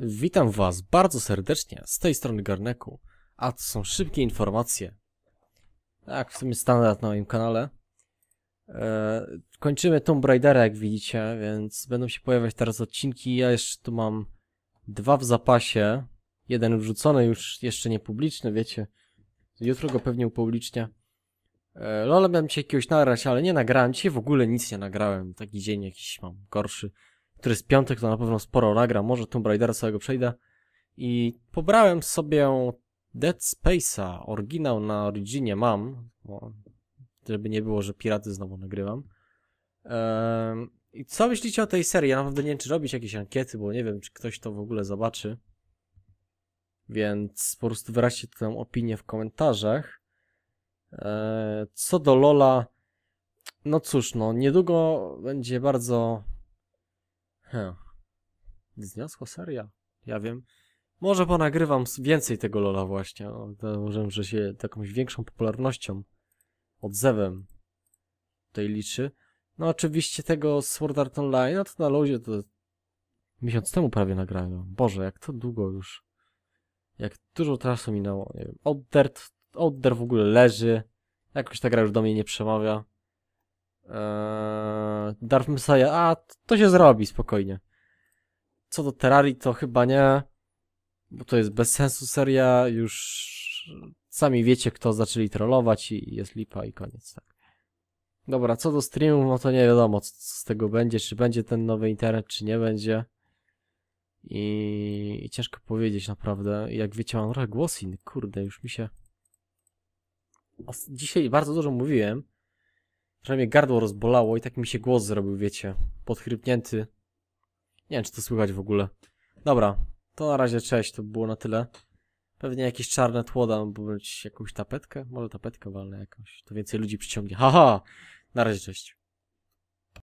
Witam Was bardzo serdecznie z tej strony Garneku, a to są szybkie informacje. Tak, w sumie standard na moim kanale. E, kończymy Tomb Raidera, jak widzicie, więc będą się pojawiać teraz odcinki. Ja jeszcze tu mam dwa w zapasie. Jeden wrzucony, już jeszcze nie publiczny, wiecie. Jutro go pewnie upublicznię. E, Lola miałem dzisiaj jakiegoś nagrać, ale nie nagrałem. Dzisiaj w ogóle nic nie nagrałem. Taki dzień jakiś mam gorszy który jest piątek, to na pewno sporo nagram, może Tomb Raidera całego przejdę. I pobrałem sobie Dead Space'a, oryginał na Originie mam, bo, żeby nie było, że piraty znowu nagrywam. Ehm, I co myślicie o tej serii? Ja naprawdę nie wiem, czy robić jakieś ankiety, bo nie wiem, czy ktoś to w ogóle zobaczy. Więc po prostu wyraźcie tę opinię w komentarzach. Eee, co do Lola, no cóż, no niedługo będzie bardzo He. Zniosła seria. Ja wiem. Może ponagrywam więcej tego Lola właśnie. Może, że się jakąś większą popularnością, odzewem tutaj liczy. No oczywiście tego Sword Art Online, no to na luzie to miesiąc temu prawie nagrałem. Boże, jak to długo już. Jak dużo czasu minęło. Nie wiem. Outer, Outer w ogóle leży. Jakoś ta gra już do mnie nie przemawia. Eee, Darth Messiah, a to się zrobi spokojnie. Co do Terrarii, to chyba nie, bo to jest bez sensu seria, już sami wiecie, kto zaczęli trollować i jest lipa i koniec, tak. Dobra, co do streamów, no to nie wiadomo, co z tego będzie, czy będzie ten nowy internet, czy nie będzie. I, i ciężko powiedzieć naprawdę. Jak wiecie, mam trochę głos inny, kurde, już mi się... Dzisiaj bardzo dużo mówiłem, Mnie gardło rozbolało i tak mi się głos zrobił, wiecie. Podchrypnięty. Nie wiem, czy to słychać w ogóle. Dobra, to na razie cześć, to było na tyle. Pewnie jakieś czarne tło dam, bo jakąś tapetkę? Może tapetkę walnę jakąś. To więcej ludzi przyciągnie. Haha! Na razie cześć.